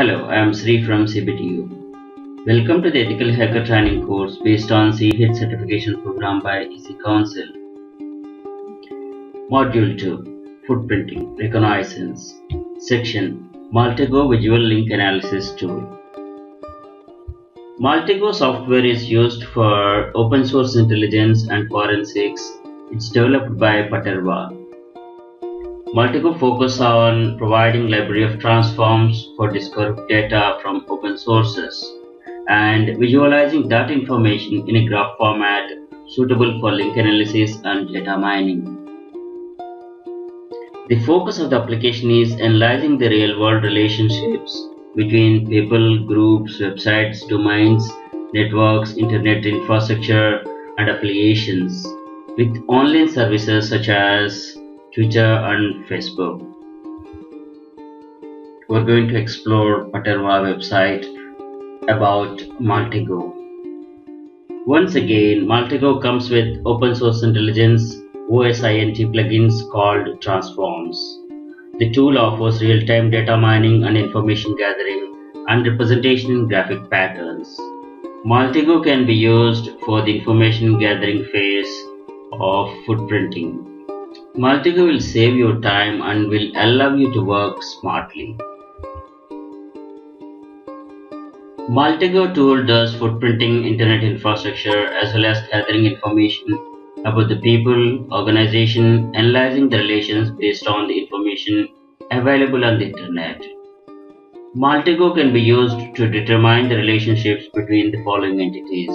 Hello, I am Sri from CBTU. Welcome to the Ethical Hacker Training course based on CHIT certification program by EC Council. Module 2 Footprinting Reconnaissance Section Maltego Visual Link Analysis Tool. Maltego software is used for open source intelligence and forensics. It's developed by Paterva. Maltego focus on providing library of transforms for discovered data from open sources and visualizing that information in a graph format suitable for link analysis and data mining. The focus of the application is analyzing the real-world relationships between people, groups, websites, domains, networks, internet infrastructure, and affiliations with online services such as Twitter and Facebook. We're going to explore Paterva website about Maltego. Once again, Maltego comes with open source intelligence OSINT plugins called Transforms. The tool offers real-time data mining and information gathering and representation in graphic patterns. Maltego can be used for the information gathering phase of footprinting. Maltego will save your time and will allow you to work smartly. Maltego tool does footprinting internet infrastructure as well as gathering information about the people, organization, analyzing the relations based on the information available on the internet. Maltego can be used to determine the relationships between the following entities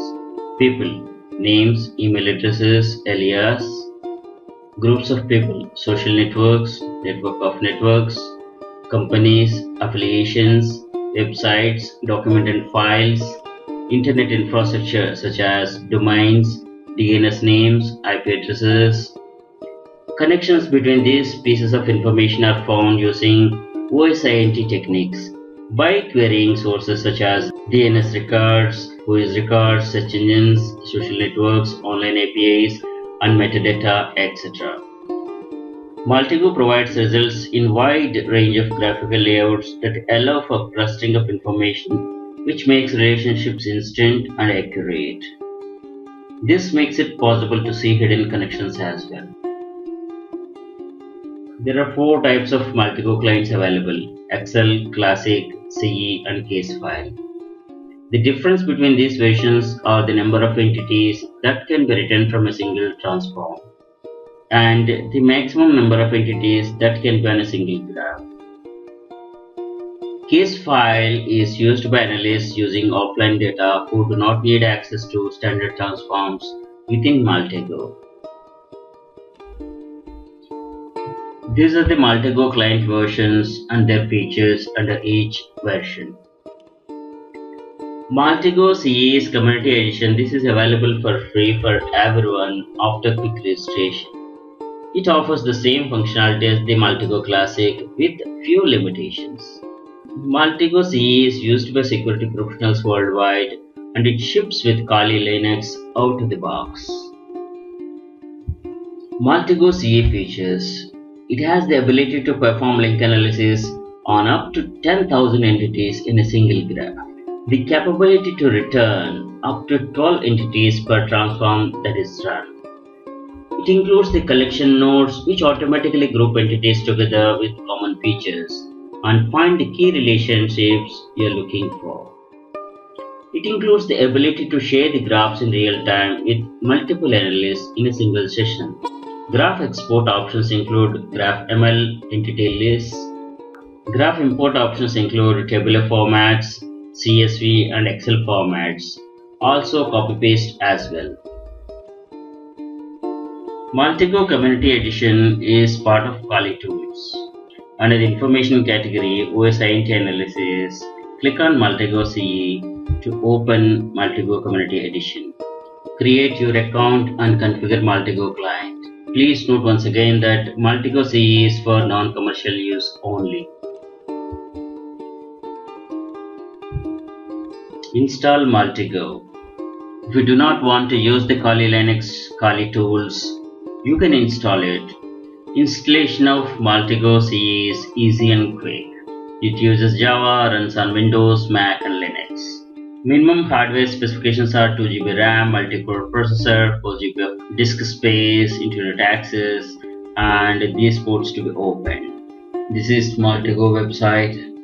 people, names, email addresses, alias, groups of people, social networks, network of networks, companies, affiliations, websites, document and files, internet infrastructure such as domains, DNS names, IP addresses. Connections between these pieces of information are found using OSINT techniques by querying sources such as DNS records, WHOIS records, search engines, social networks, online APIs, and metadata, etc. Maltego provides results in wide range of graphical layouts that allow for clustering of information which makes relationships instant and accurate. This makes it possible to see hidden connections as well. There are four types of Maltego clients available XL, Classic, CE and Casefile. The difference between these versions are the number of entities that can be written from a single transform and the maximum number of entities that can be on a single graph. Casefile is used by analysts using offline data who do not need access to standard transforms within Maltego. These are the Maltego client versions and their features under each version. Maltego CE's Community Edition This is available for free for everyone after quick registration. It offers the same functionality as the Maltego Classic with few limitations. Maltego CE is used by security professionals worldwide and it ships with Kali Linux out of the box. Maltego CE features it has the ability to perform link analysis on up to 10,000 entities in a single graph. The capability to return up to 12 entities per transform that is run. It includes the collection nodes which automatically group entities together with common features and find the key relationships you are looking for. It includes the ability to share the graphs in real time with multiple analysts in a single session. Graph export options include GraphML entity lists. Graph import options include tabular formats, CSV and Excel formats. Also copy paste as well. Maltego Community Edition is part of Kali Tools. Under the information category OSINT analysis, click on Maltego CE to open Maltego Community Edition. Create your account and configure Maltego client. Please note once again that Maltego CE is for non-commercial use only. Install Maltego. If you do not want to use the Kali Linux Kali tools, you can install it. Installation of Maltego CE is easy and quick. It uses Java, runs on Windows, Mac and Linux. Minimum hardware specifications are 2GB RAM, multi-core processor, 4GB of disk space, internet access, and these ports to be open. This is Maltego website.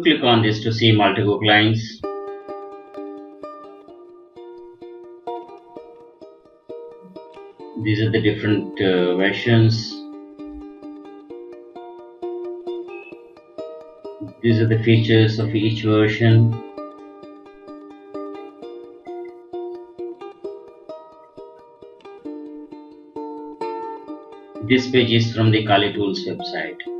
You click on this to see Maltego clients. These are the different uh, versions These are the features of each version. This page is from the Kali Tools website.